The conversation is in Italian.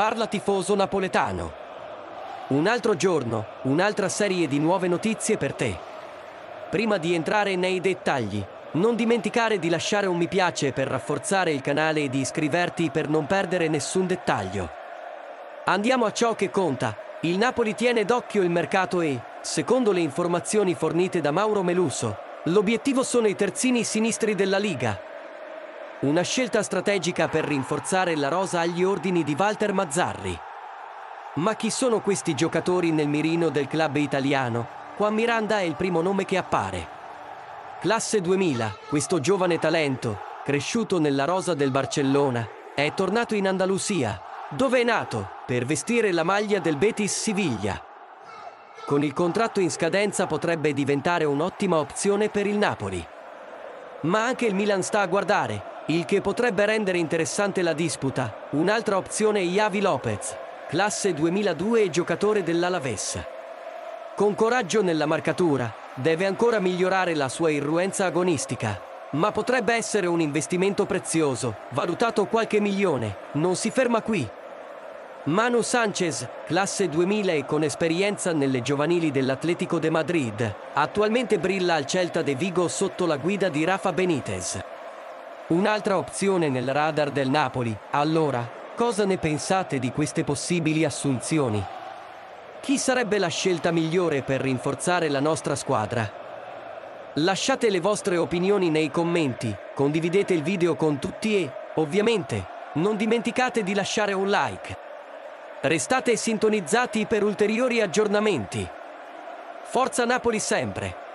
Parla tifoso napoletano. Un altro giorno, un'altra serie di nuove notizie per te. Prima di entrare nei dettagli, non dimenticare di lasciare un mi piace per rafforzare il canale e di iscriverti per non perdere nessun dettaglio. Andiamo a ciò che conta. Il Napoli tiene d'occhio il mercato e, secondo le informazioni fornite da Mauro Meluso, l'obiettivo sono i terzini sinistri della Liga. Una scelta strategica per rinforzare la rosa agli ordini di Walter Mazzarri. Ma chi sono questi giocatori nel mirino del club italiano? Juan Miranda è il primo nome che appare. Classe 2000, questo giovane talento, cresciuto nella rosa del Barcellona, è tornato in Andalusia, dove è nato, per vestire la maglia del Betis Siviglia. Con il contratto in scadenza potrebbe diventare un'ottima opzione per il Napoli. Ma anche il Milan sta a guardare, il che potrebbe rendere interessante la disputa. Un'altra opzione è Javi Lopez, classe 2002 e giocatore dell'Alaves. Con coraggio nella marcatura, deve ancora migliorare la sua irruenza agonistica, ma potrebbe essere un investimento prezioso, valutato qualche milione. Non si ferma qui. Manu Sanchez, classe 2000 e con esperienza nelle giovanili dell'Atletico de Madrid, attualmente brilla al Celta de Vigo sotto la guida di Rafa Benitez. Un'altra opzione nel radar del Napoli. Allora, cosa ne pensate di queste possibili assunzioni? Chi sarebbe la scelta migliore per rinforzare la nostra squadra? Lasciate le vostre opinioni nei commenti, condividete il video con tutti e, ovviamente, non dimenticate di lasciare un like. Restate sintonizzati per ulteriori aggiornamenti. Forza Napoli sempre!